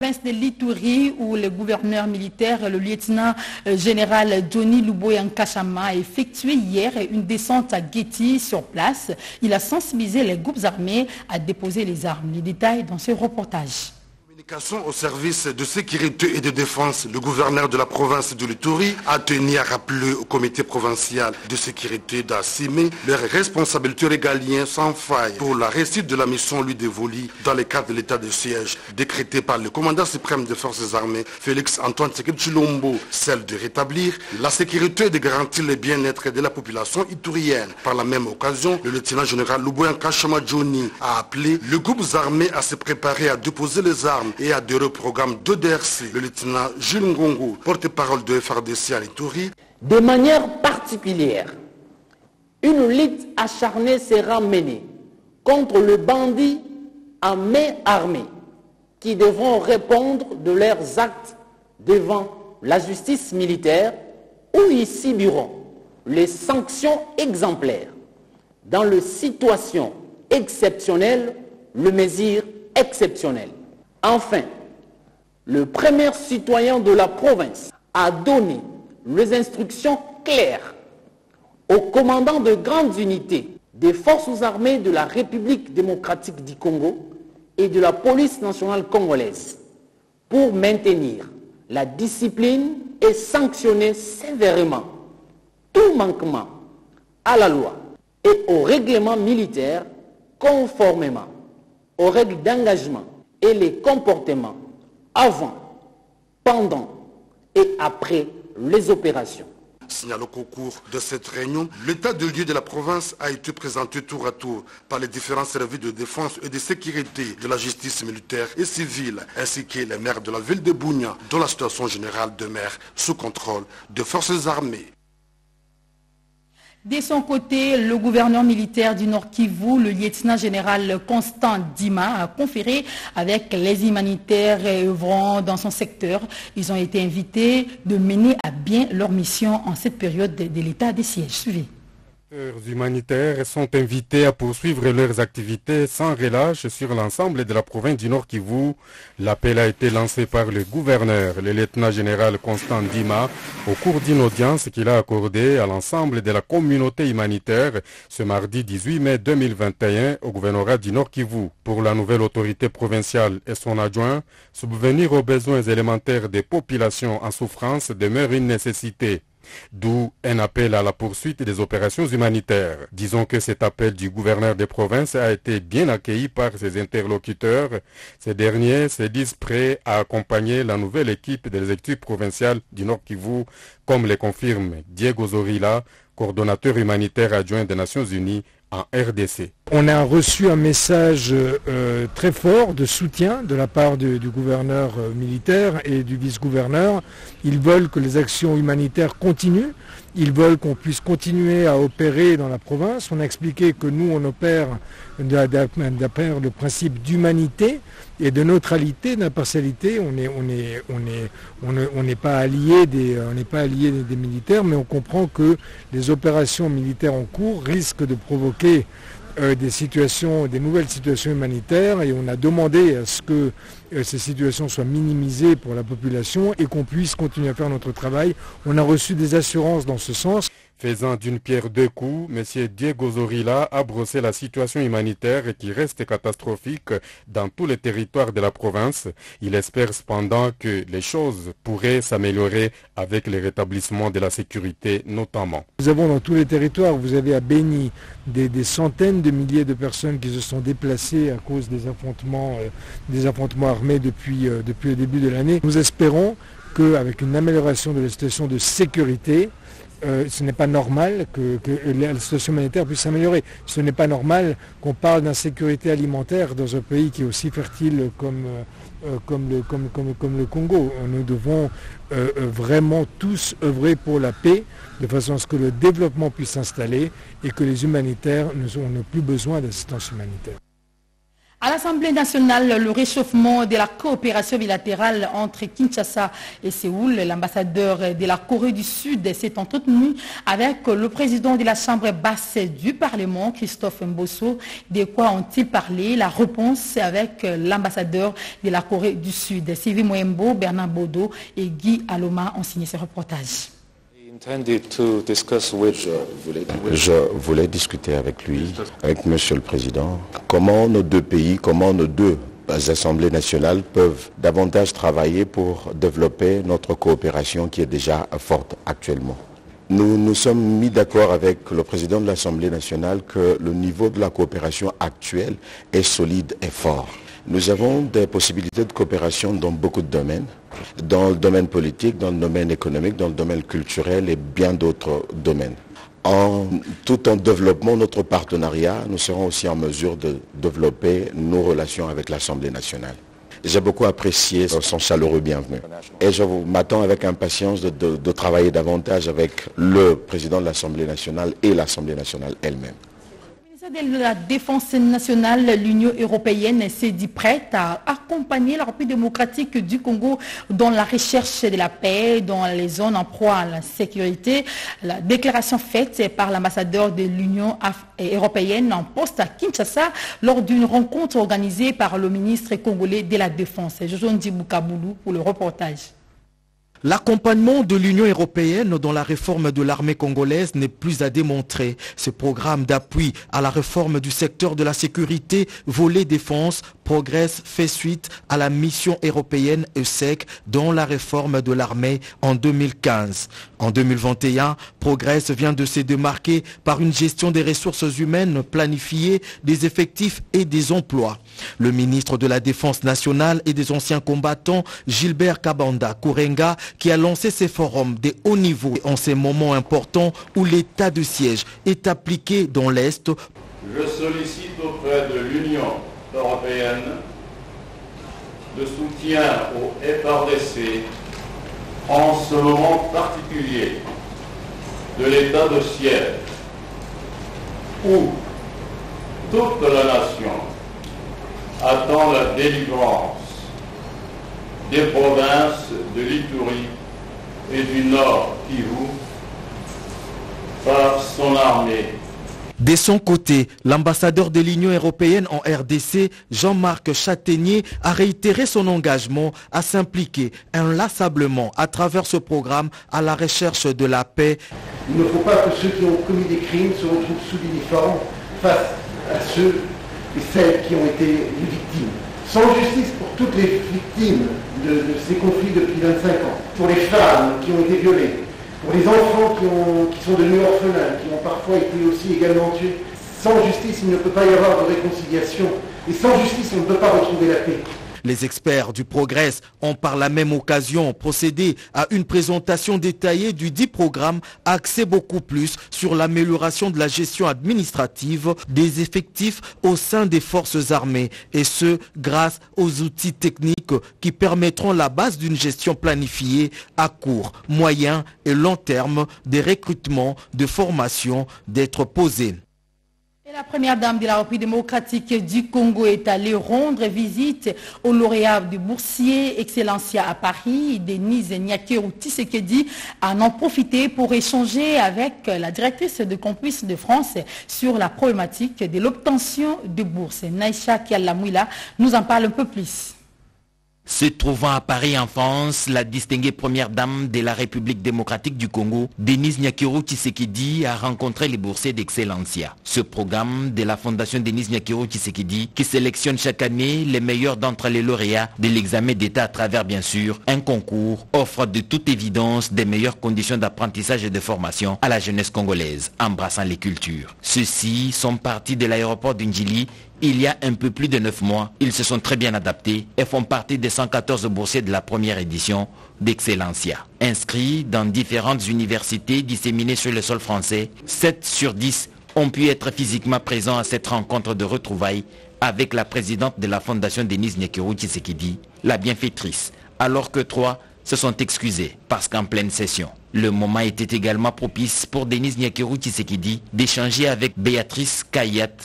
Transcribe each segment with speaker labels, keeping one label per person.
Speaker 1: province de Lituri où le gouverneur militaire, le lieutenant euh, général Johnny Luboyan Kachama a effectué hier une descente à Getty sur place. Il a sensibilisé les groupes armés à déposer les armes. Les détails dans ce reportage
Speaker 2: au service de sécurité et de défense, le gouverneur de la province de l'Uturi a tenu à rappeler au comité provincial de sécurité d'Assimé leurs responsabilités régaliennes sans faille pour la réussite de la mission lui dévolue dans le cadre de l'état de siège décrété par le commandant suprême des forces armées, Félix Antoine Chilombo, celle de rétablir la sécurité et de garantir le bien-être de la population iturienne. Par la même occasion, le lieutenant général Luboyan Kachama Johnny a appelé le groupe armé à se préparer à déposer les armes et adhérer au programme d'ODRC. Le lieutenant Jules Ngongo, porte-parole de FRDC à l'Itourie.
Speaker 3: De manière particulière, une lutte acharnée sera menée contre le bandit en main armée qui devront répondre de leurs actes devant la justice militaire où ils subiront les sanctions exemplaires. Dans les situations exceptionnelles, le mesure exceptionnel. Enfin, le premier citoyen de la province a donné les instructions claires au commandant de grandes unités des forces armées de la République démocratique du Congo et de la police nationale congolaise pour maintenir la discipline et sanctionner sévèrement tout manquement à la loi et au règlement militaire conformément aux règles d'engagement et les comportements avant, pendant et après les opérations.
Speaker 2: Signalons qu'au cours de cette réunion, l'état de lieu de la province a été présenté tour à tour par les différents services de défense et de sécurité de la justice militaire et civile, ainsi que les maires de la ville de Bougna, dont la situation générale demeure sous contrôle des forces armées.
Speaker 1: De son côté, le gouverneur militaire du Nord Kivu, le lieutenant général Constant Dima, a conféré avec les humanitaires œuvrant dans son secteur. Ils ont été invités de mener à bien leur mission en cette période de, l'état des sièges. Suivez.
Speaker 4: Les humanitaires sont invités à poursuivre leurs activités sans relâche sur l'ensemble de la province du Nord Kivu. L'appel a été lancé par le gouverneur, le lieutenant général Constant Dima, au cours d'une audience qu'il a accordée à l'ensemble de la communauté humanitaire ce mardi 18 mai 2021 au gouvernorat du Nord Kivu. Pour la nouvelle autorité provinciale et son adjoint, subvenir aux besoins élémentaires des populations en souffrance demeure une nécessité. D'où un appel à la poursuite des opérations humanitaires. Disons que cet appel du gouverneur des provinces a été bien accueilli par ses interlocuteurs. Ces derniers se disent prêts à accompagner la nouvelle équipe des exécutifs provinciales du Nord Kivu, comme le confirme Diego Zorilla, coordonnateur humanitaire adjoint des Nations Unies en RDC.
Speaker 5: On a reçu un message euh, très fort de soutien de la part du, gouverneur euh, militaire et du vice-gouverneur. Ils veulent que les actions humanitaires continuent. Ils veulent qu'on puisse continuer à opérer dans la province. On a expliqué que nous, on opère d'après le principe d'humanité et de neutralité, d'impartialité. On n'est pas allié des, militaires, mais on comprend que les opérations militaires en cours risquent de provoquer euh, des situations, des nouvelles situations humanitaires et on a demandé à ce que ces situations soient minimisées pour la population et qu'on puisse continuer à faire notre travail. On a reçu des assurances dans ce sens.
Speaker 4: Faisant d'une pierre deux coups, M. Diego Zorilla a brossé la situation humanitaire qui reste catastrophique dans tous les territoires de la province. Il espère cependant que les choses pourraient s'améliorer avec le rétablissement de la sécurité notamment.
Speaker 5: Nous avons dans tous les territoires, vous avez à Béni des, centaines de milliers de personnes qui se sont déplacées à cause des affrontements, euh, armés depuis, euh, depuis le début de l'année. Nous espérons qu'avec une amélioration de la situation de sécurité, euh, ce n'est pas normal que, la situation humanitaire puisse s'améliorer. Ce n'est pas normal qu'on parle d'insécurité alimentaire dans un pays qui est aussi fertile comme, euh, euh, le, Congo. Nous devons vraiment tous œuvrer pour la paix de façon à ce que le développement puisse s'installer et que les humanitaires n'ont plus besoin d'assistance humanitaire.
Speaker 1: À l'Assemblée nationale, le réchauffement de la coopération bilatérale entre Kinshasa et Séoul, l'ambassadeur de la Corée du Sud s'est entretenu avec le président de la Chambre basse du Parlement, Christophe Mbosso. De quoi ont-ils parlé? La réponse avec l'ambassadeur de la Corée du Sud. Sylvie Moembo, Bernard Bodo et Guy Aloma ont signé ce reportage.
Speaker 6: Je voulais, discuter avec lui, avec Monsieur le Président, comment nos deux pays, comment nos deux assemblées nationales peuvent davantage travailler pour développer notre coopération qui est déjà forte actuellement? Nous nous sommes mis d'accord avec le président de l'Assemblée nationale que le niveau de la coopération actuelle est solide et fort. Nous avons des possibilités de coopération dans beaucoup de domaines, dans le domaine politique, dans le domaine économique, dans le domaine culturel et bien d'autres domaines. Tout en développant notre partenariat, nous serons aussi en mesure de développer nos relations avec l'Assemblée nationale. J'ai beaucoup apprécié son chaleureux bienvenu. Et je m'attends avec impatience de travailler davantage avec le président de l'Assemblée nationale et l'Assemblée nationale elle-même
Speaker 1: de la Défense nationale, l'Union européenne s'est dit prête à accompagner la République démocratique du Congo dans la recherche de la paix dans les zones en proie à la sécurité. La déclaration faite par l'ambassadeur de l'Union européenne en poste à Kinshasa lors d'une rencontre organisée par le ministre congolais de la Défense, Jojo Ndiboukaboulou, pour le reportage.
Speaker 7: L'accompagnement de l'Union européenne dans la réforme de l'armée congolaise n'est plus à démontrer. Ce programme d'appui à la réforme du secteur de la sécurité volet défense progresse fait suite à la mission européenne ESSEC dans la réforme de l'armée en 2015. En 2021, Progress vient de se démarquer par une gestion des ressources humaines planifiée, des effectifs et des emplois. Le ministre de la Défense nationale et des anciens combattants, Gilbert Kabanda Kourenga, qui a lancé ces forums de haut niveau en ces moments importants où l'état de siège est appliqué dans l'Est.
Speaker 8: Je sollicite auprès de l'Union européenne de soutien au FRDC en ce moment particulier de l'état de siège où toute la nation attend la délivrance des provinces de l'Itourie et du Nord Kivu par son armée.
Speaker 7: De son côté, l'ambassadeur de l'Union européenne en RDC, Jean-Marc Châtaignier, a réitéré son engagement à s'impliquer inlassablement à travers ce programme à la recherche de la paix.
Speaker 9: Il ne faut pas que ceux qui ont commis des crimes se retrouvent sous l'uniforme face à ceux et celles qui ont été les victimes. Sans justice pour toutes les victimes de, ces conflits depuis 25 ans, pour les femmes qui ont été violées, pour les enfants qui, sont devenus orphelins, qui ont parfois été aussi également tués. Sans justice, il ne peut pas y avoir de réconciliation. Et sans justice, on ne peut pas retrouver la paix.
Speaker 7: Les experts du Progrès ont par la même occasion procédé à une présentation détaillée du dit programme axé beaucoup plus sur l'amélioration de la gestion administrative des effectifs au sein des forces armées et ce grâce aux outils techniques qui permettront la base d'une gestion planifiée à court, moyen et long terme des recrutements de formation d'être
Speaker 1: la première dame de la République démocratique du Congo est allée rendre visite au lauréat du boursier Excellencia à Paris, Denise Nyakeru Tshisekedi, en en profité pour échanger avec la directrice de Campus de France sur la problématique de l'obtention de bourse. Naïcha Kialamouila nous en parle un peu plus.
Speaker 10: Se trouvant à Paris en France, la distinguée première dame de la République démocratique du Congo, Denise Nyakiro Tshisekedi, a rencontré les boursiers d'Excellencia. Ce programme de la Fondation Denise Nyakiro Tshisekedi, qui sélectionne chaque année les meilleurs d'entre les lauréats de l'examen d'État à travers bien sûr un concours, offre de toute évidence des meilleures conditions d'apprentissage et de formation à la jeunesse congolaise, embrassant les cultures. Ceux-ci sont partis de l'aéroport d'Indjili il y a un peu plus de 9 mois, ils se sont très bien adaptés et font partie des 114 boursiers de la première édition d'Excellencia. Inscrits dans différentes universités disséminées sur le sol français, 7 sur 10 ont pu être physiquement présents à cette rencontre de retrouvailles avec la présidente de la fondation Denise Nyekuru Tshisekedi, la bienfaitrice, alors que 3 se sont excusés parce qu'en pleine session. Le moment était également propice pour Denise Nyekuru Tshisekedi d'échanger avec Béatrice Kayat,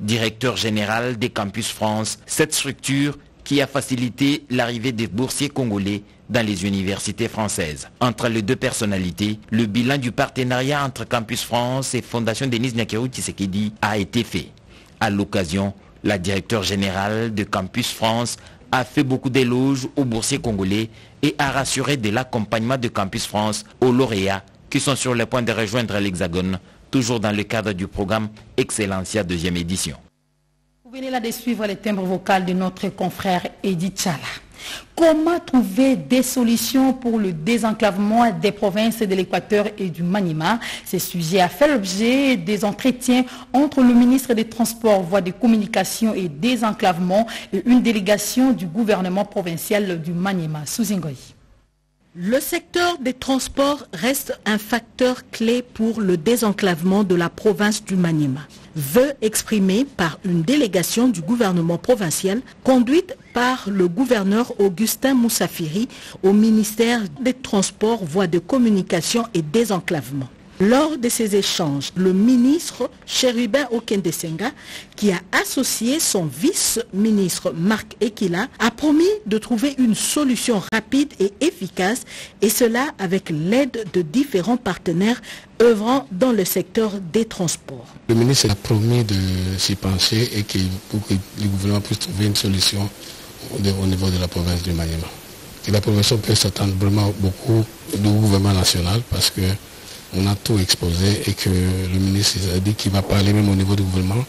Speaker 10: directeur général des Campus France, cette structure qui a facilité l'arrivée des boursiers congolais dans les universités françaises. Entre les deux personnalités, le bilan du partenariat entre Campus France et Fondation Denise Nyakeru Tshisekedi a été fait. À l'occasion, la directeur générale de Campus France a fait beaucoup d'éloges aux boursiers congolais et a rassuré de l'accompagnement de Campus France aux lauréats qui sont sur le point de rejoindre l'Hexagone, toujours dans le cadre du programme Excellencia deuxième édition.
Speaker 1: Vous venez là de suivre les timbres vocaux de notre confrère Edith Chala. Comment trouver des solutions pour le désenclavement des provinces de l'Équateur et du Manima? Ce sujet a fait l'objet des entretiens entre le ministre des Transports, voies de communication et désenclavement et une délégation du gouvernement provincial du Manima, Souzingoy.
Speaker 11: Le secteur des transports reste un facteur clé pour le désenclavement de la province du Maniema. Veut exprimé par une délégation du gouvernement provincial conduite par le gouverneur Augustin Moussafiri au ministère des Transports, voies de communication et désenclavement. Lors de ces échanges, le ministre Chérubin Okendesenga, qui a associé son vice-ministre Marc Ekila, a promis de trouver une solution rapide et efficace, et cela avec l'aide de différents partenaires œuvrant dans le secteur des transports.
Speaker 12: Le ministre a promis de s'y pencher et que, pour que le gouvernement puisse trouver une solution au niveau de la province du Maniema. Et la province peut s'attendre vraiment beaucoup du gouvernement national parce que on a tout exposé et que le ministre a dit qu'il va parler même au niveau du gouvernement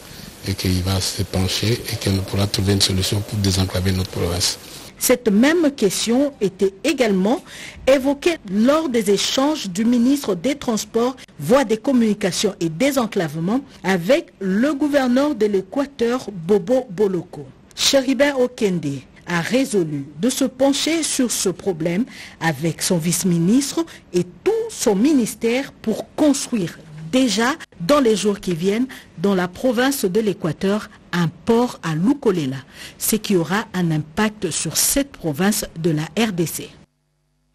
Speaker 12: et qu'il va se pencher et qu'on pourra trouver une solution pour désenclaver notre province.
Speaker 11: Cette même question était également évoquée lors des échanges du ministre des Transports, Voies des Communications et Désenclavement avec le gouverneur de l'Équateur, Bobo Boloko. Cheribin Okende a résolu de se pencher sur ce problème avec son vice-ministre et tout son ministère pour construire déjà dans les jours qui viennent dans la province de l'Équateur un port à Lukolela, ce qui aura un impact sur cette province de la RDC.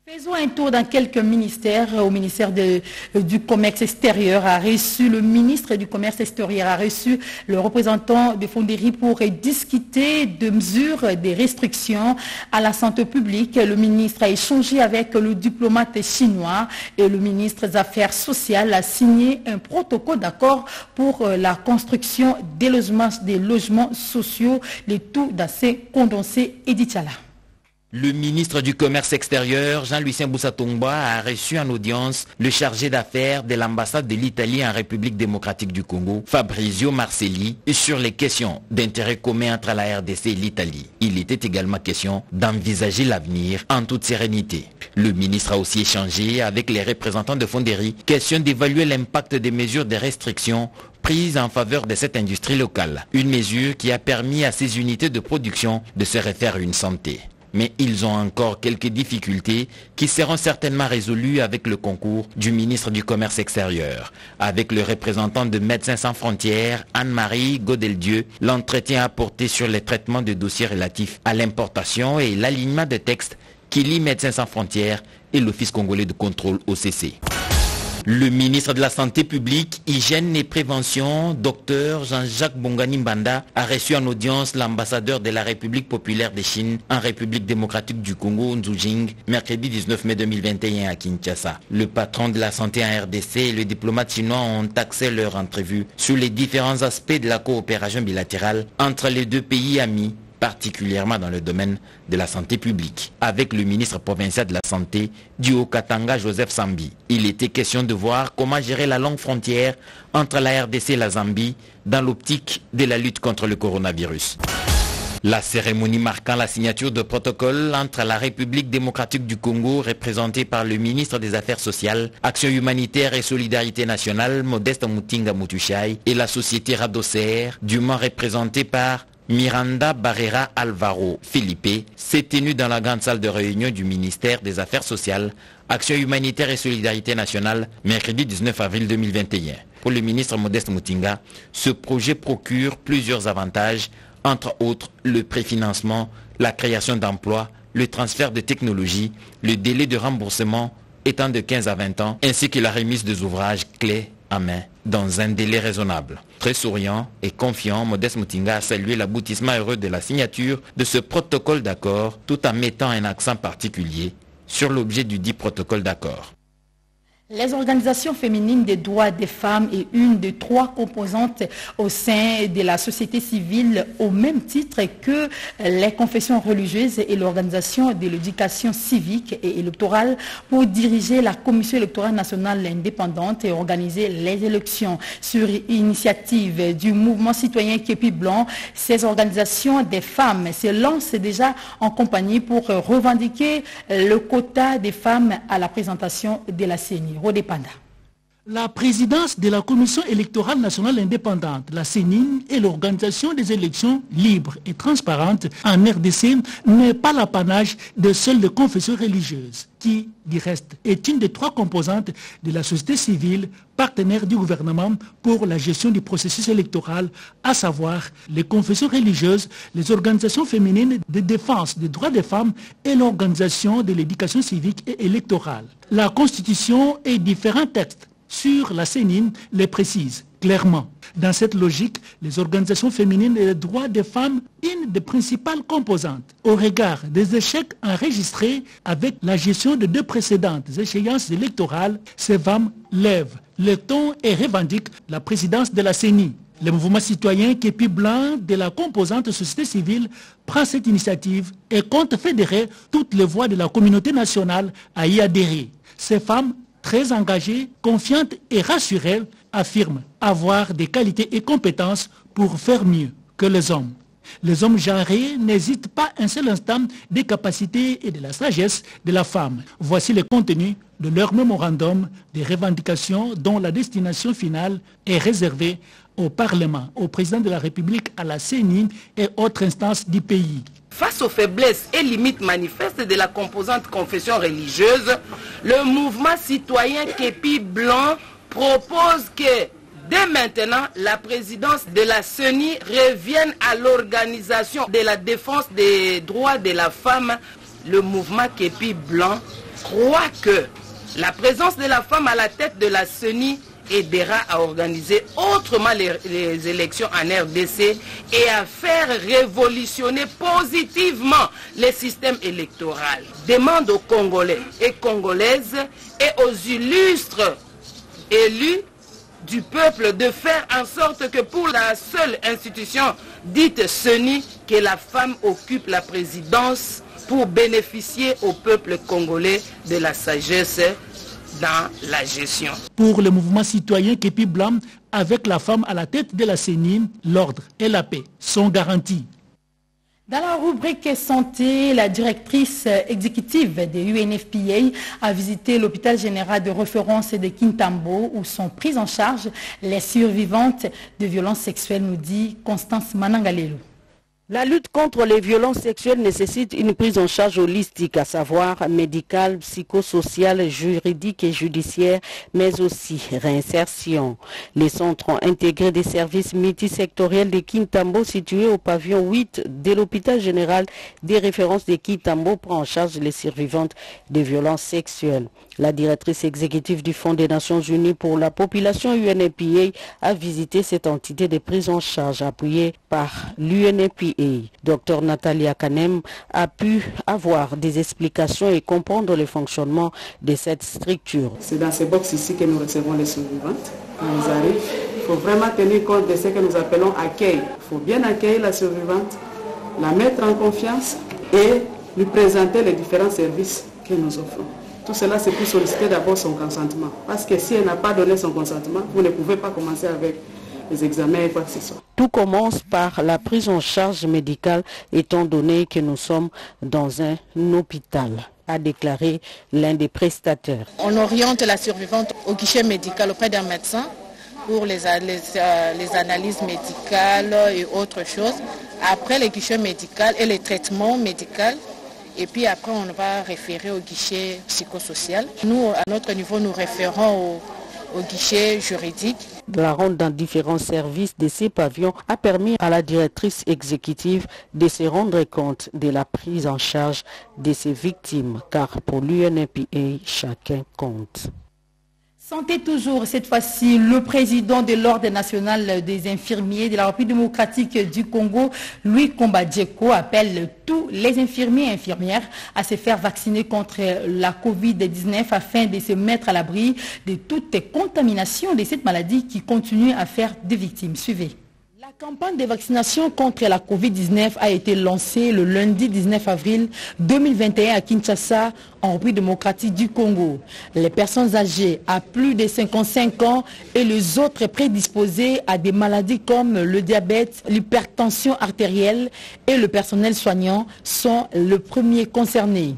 Speaker 1: Faisons un tour dans quelques ministères. Au ministère du Commerce extérieur a reçu, le ministre du Commerce extérieur a reçu le représentant de Fonderie pour discuter de mesures des restrictions à la santé publique. Le ministre a échangé avec le diplomate chinois et le ministre des Affaires sociales a signé un protocole d'accord pour euh, la construction des logements, des logements sociaux, les tout d'assez condensé et d'Itchala.
Speaker 10: Le ministre du Commerce extérieur, Jean-Lucien Boussatongba, a reçu en audience le chargé d'affaires de l'ambassade de l'Italie en République démocratique du Congo, Fabrizio Marcelli, sur les questions d'intérêt commun entre la RDC et l'Italie. Il était également question d'envisager l'avenir en toute sérénité. Le ministre a aussi échangé avec les représentants de Fonderie, question d'évaluer l'impact des mesures de restriction prises en faveur de cette industrie locale. Une mesure qui a permis à ces unités de production de se refaire une santé mais ils ont encore quelques difficultés qui seront certainement résolues avec le concours du ministre du Commerce extérieur. Avec le représentant de Médecins sans frontières, Anne-Marie Godeldieu, l'entretien a porté sur les traitements de dossiers relatifs à l'importation et l'alignement des textes qui lient Médecins sans frontières et l'Office congolais de contrôle OCC. Le ministre de la Santé publique, Hygiène et Prévention, Dr Jean-Jacques Bongani Mbanda, a reçu en audience l'ambassadeur de la République populaire de Chine en République démocratique du Congo, Nzujing, mercredi 19 mai 2021 à Kinshasa. Le patron de la santé en RDC et le diplomate chinois ont axé leur entrevue sur les différents aspects de la coopération bilatérale entre les deux pays amis particulièrement dans le domaine de la santé publique, avec le ministre provincial de la Santé du Haut-Katanga, Joseph Sambi. Il était question de voir comment gérer la longue frontière entre la RDC et la Zambie dans l'optique de la lutte contre le coronavirus. La cérémonie marquant la signature de protocole entre la République démocratique du Congo, représentée par le ministre des Affaires sociales, Action humanitaire et solidarité nationale, Modeste Moutinga Mutushai, et la société Radocer, dûment représentée par Miranda Barrera Alvaro Felipe s'est tenue dans la grande salle de réunion du ministère des Affaires sociales, Action humanitaire et solidarité nationale, mercredi 19 avril 2021. Pour le ministre Modeste Moutinga, ce projet procure plusieurs avantages, entre autres le préfinancement, la création d'emplois, le transfert de technologies, le délai de remboursement étant de 15 à 20 ans, ainsi que la remise des ouvrages clés à main dans un délai raisonnable. Très souriant et confiant, Modeste Moutinga a salué l'aboutissement heureux de la signature de ce protocole d'accord tout en mettant un accent particulier sur l'objet du dit protocole d'accord.
Speaker 1: Les organisations féminines des droits des femmes est une des trois composantes au sein de la société civile au même titre que les confessions religieuses et l'organisation de l'éducation civique et électorale pour diriger la commission électorale nationale indépendante et organiser les élections. Sur initiative du mouvement citoyen Képi Blanc, ces organisations des femmes se lancent déjà en compagnie pour revendiquer le quota des femmes à la présentation de la CENI.
Speaker 13: La présidence de la Commission électorale nationale indépendante, la CENIN, et l'organisation des élections libres et transparentes en RDC n'est pas l'apanage de seules les confessions religieuses, qui, du reste, est une des trois composantes de la société civile partenaire du gouvernement pour la gestion du processus électoral, à savoir les confessions religieuses, les organisations féminines de défense des droits des femmes et l'organisation de l'éducation civique et électorale. La Constitution et différents textes sur la Sénine les précisent clairement. Dans cette logique, les organisations féminines et les droits des femmes, une des principales composantes. Au regard des échecs enregistrés avec la gestion de deux précédentes échéances électorales, ces femmes lèvent le ton et revendiquent la présidence de la CENI. Le mouvement citoyen Képi Blanc de la composante société civile prend cette initiative et compte fédérer toutes les voix de la communauté nationale à y adhérer. Ces femmes très engagées, confiantes et rassurées affirment avoir des qualités et compétences pour faire mieux que les hommes. Les hommes genrés n'hésitent pas un seul instant des capacités et de la sagesse de la femme. Voici le contenu de leur mémorandum des revendications dont la destination finale est réservée au Parlement, au président de la République, à la CENI et autres instances du pays.
Speaker 14: Face aux faiblesses et limites manifestes de la composante confession religieuse, le mouvement citoyen Képi Blanc propose que dès maintenant, la présidence de la CENI revienne à l'organisation de la défense des droits de la femme. Le mouvement Képi Blanc croit que la présence de la femme à la tête de la CENI aidera à organiser autrement les, élections en RDC et à faire révolutionner positivement le système électoral. Demande aux Congolais et Congolaises et aux illustres élus du peuple de faire en sorte que pour la seule institution dite CENI, que la femme occupe la présidence pour bénéficier au peuple congolais de la sagesse dans la gestion.
Speaker 13: Pour le mouvement citoyen Képi Blanc, avec la femme à la tête de la CENI, l'ordre et la paix sont garantis.
Speaker 1: Dans la rubrique santé, la directrice exécutive de UNFPA a visité l'hôpital général de référence de Kintambo où sont prises en charge les survivantes de violences sexuelles, nous dit Constance Manangalelu.
Speaker 15: La lutte contre les violences sexuelles nécessite une prise en charge holistique, à savoir médicale, psychosociale, juridique et judiciaire, mais aussi réinsertion. Les centres ont intégré des services multisectoriels de Kintambo situés au pavillon 8 de l'hôpital général des références de Kintambo prend en charge les survivantes des violences sexuelles. La directrice exécutive du Fonds des Nations Unies pour la population UNEPA a visité cette entité de prise en charge appuyée par l'UNEPA. Dr Natalia Kanem a pu avoir des explications et comprendre le fonctionnement de cette structure.
Speaker 16: C'est dans ces box ici que nous recevons les survivantes. Nous arrivent. Il faut vraiment tenir compte de ce que nous appelons accueil. Il faut bien accueillir la survivante, la mettre en confiance et lui présenter les différents services que nous offrons. Tout cela, c'est pour solliciter d'abord son consentement. Parce que si elle n'a pas donné son consentement, vous ne pouvez pas commencer avec les examens et quoi que ce soit.
Speaker 15: Tout commence par la prise en charge médicale, étant donné que nous sommes dans un hôpital a déclaré l'un des prestataires.
Speaker 17: On oriente la survivante au guichet médical auprès d'un médecin pour les, euh, les, analyses médicales et autres choses. Après les guichets médicaux et les traitements médicaux, et puis après, on va référer au guichet psychosocial. Nous, à notre niveau, nous référons au, guichet juridique.
Speaker 15: La ronde dans différents services de ces pavillons a permis à la directrice exécutive de se rendre compte de la prise en charge de ces victimes, car pour l'UNPA, chacun compte.
Speaker 1: Santé toujours, cette fois-ci, le président de l'Ordre national des infirmiers de la République démocratique du Congo, Louis Kombadjeko, appelle tous les infirmiers et infirmières à se faire vacciner contre la Covid-19 afin de se mettre à l'abri de toute contamination de cette maladie qui continue à faire des victimes. Suivez. La campagne de vaccination contre la Covid-19 a été lancée le lundi 19 avril 2021 à Kinshasa, en République démocratique du Congo. Les personnes âgées à plus de 55 ans et les autres prédisposés à des maladies comme le diabète, l'hypertension artérielle et le personnel soignant sont le premier concernés.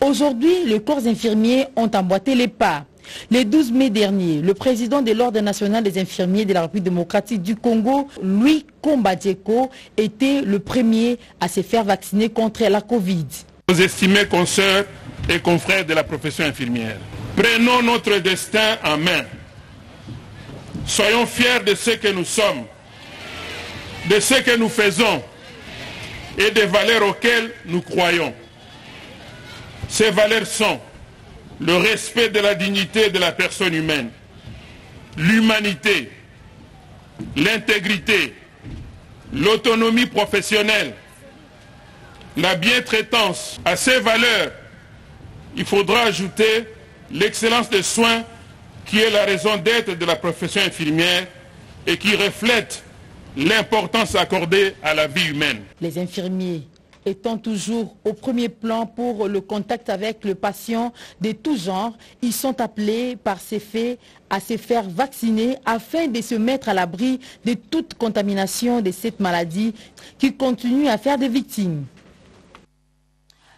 Speaker 1: Aujourd'hui, les corps infirmiers ont emboîté les pas. Le 12 mai dernier, le président de l'Ordre national des infirmiers de la République démocratique du Congo, Louis Kombadjeko, était le premier à se faire vacciner contre la Covid.
Speaker 18: Nos estimés consoeurs et confrères de la profession infirmière, prenons notre destin en main. Soyons fiers de ce que nous sommes, de ce que nous faisons et des valeurs auxquelles nous croyons. Ces valeurs sont le respect de la dignité de la personne humaine, l'humanité, l'intégrité, l'autonomie professionnelle, la bientraitance. À ces valeurs, il faudra ajouter l'excellence des soins qui est la raison d'être de la profession infirmière et qui reflète l'importance accordée à la vie humaine.
Speaker 1: Les infirmiers étant toujours au premier plan pour le contact avec le patient de tout genre, ils sont appelés par ces faits à se faire vacciner afin de se mettre à l'abri de toute contamination de cette maladie qui continue à faire des victimes.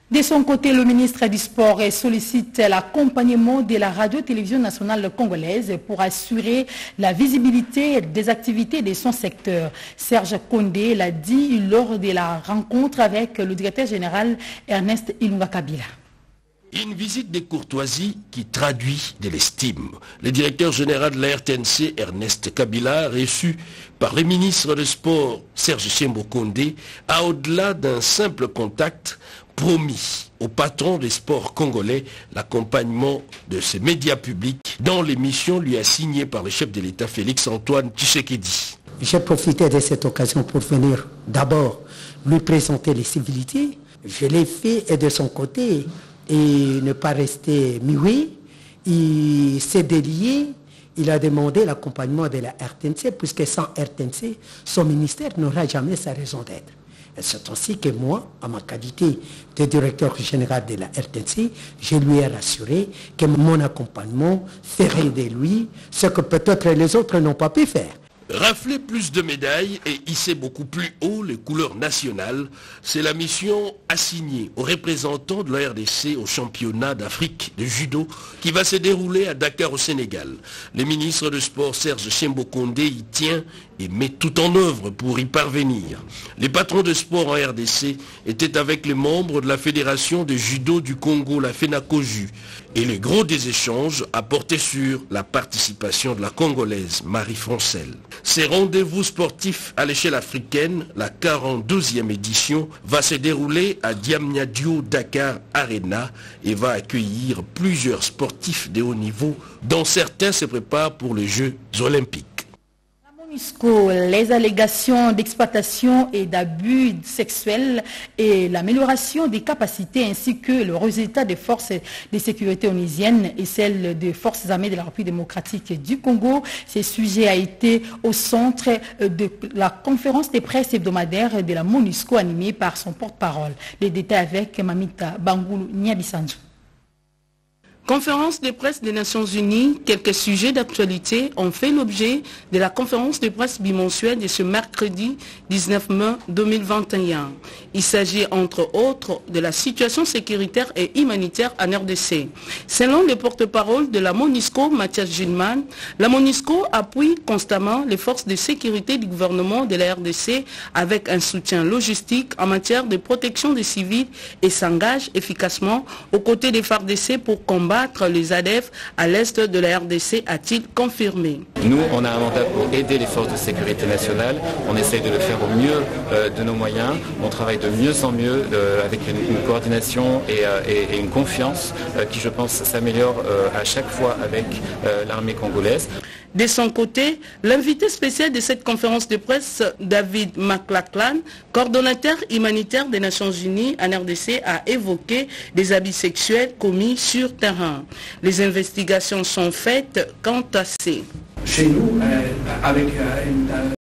Speaker 1: De son côté, le ministre du Sport sollicite l'accompagnement de la radio-télévision nationale congolaise pour assurer la visibilité des activités de son secteur. Serge Condé l'a dit lors de la rencontre avec le directeur général Ernest Ilunga Kabila.
Speaker 19: Une visite de courtoisie qui traduit de l'estime. Le directeur général de la RTNC, Ernest Kabila, reçu par le ministre du Sport, Serge Condé, a au-delà d'un simple contact promis au patron des sports congolais l'accompagnement de ces médias publics dont l'émission lui a signé par le chef de l'État Félix Antoine Tshisekedi.
Speaker 20: J'ai profité de cette occasion pour venir d'abord lui présenter les civilités. Je l'ai fait et de son côté et ne pas rester muet. Il s'est délié. Il a demandé l'accompagnement de la RTNC puisque sans RTNC, son ministère n'aura jamais sa raison d'être. C'est ainsi que moi, à ma qualité de directeur général de la RTC, je lui ai rassuré que mon accompagnement ferait de lui ce que peut-être les autres n'ont pas pu faire.
Speaker 19: Rafler plus de médailles et hisser beaucoup plus haut les couleurs nationales, c'est la mission assignée aux représentants de la RDC au championnat d'Afrique de judo qui va se dérouler à Dakar au Sénégal. Le ministre de Sport Serge Chembo Condé y tient et met tout en œuvre pour y parvenir. Les patrons de sport en RDC étaient avec les membres de la Fédération de judo du Congo, la FENACOJU, et le gros des échanges a porté sur la participation de la Congolaise Marie Francel. Ces rendez-vous sportifs à l'échelle africaine, la 42e édition, va se dérouler à Diamniadio Dakar Arena et va accueillir plusieurs sportifs de haut niveau, dont certains se préparent pour les Jeux olympiques
Speaker 1: les allégations d'exploitation et d'abus sexuels et l'amélioration des capacités ainsi que le résultat des forces de sécurité onisiennes et celles des forces armées de la République démocratique du Congo. Ce sujet a été au centre de la conférence des presse hebdomadaire de la MONUSCO animée par son porte-parole. Les détails avec Mamita Bangoulou Niabisanjou.
Speaker 14: Conférence de presse des Nations Unies, quelques sujets d'actualité ont fait l'objet de la conférence de presse bimensuelle de ce mercredi 19 mai 2021. Il s'agit entre autres de la situation sécuritaire et humanitaire en RDC. Selon le porte-parole de la MONUSCO, Mathias Gilman, la MONUSCO appuie constamment les forces de sécurité du gouvernement de la RDC avec un soutien logistique en matière de protection des civils et s'engage efficacement aux côtés des FARDC pour combattre
Speaker 21: les ADF à l'est de la RDC, a-t-il confirmé.
Speaker 22: Nous, on a un mandat pour aider les forces de sécurité nationale. On essaye de le faire au mieux euh, de nos moyens. On travaille de mieux en mieux euh, avec une, coordination euh, et, une confiance qui, je pense, s'améliore à chaque fois avec l'armée congolaise.
Speaker 21: De son côté, l'invité spécial de cette conférence de presse, David McLachlan, coordonnateur humanitaire des Nations Unies en RDC, a évoqué des abus sexuels commis sur terrain. Les investigations sont faites quant à ces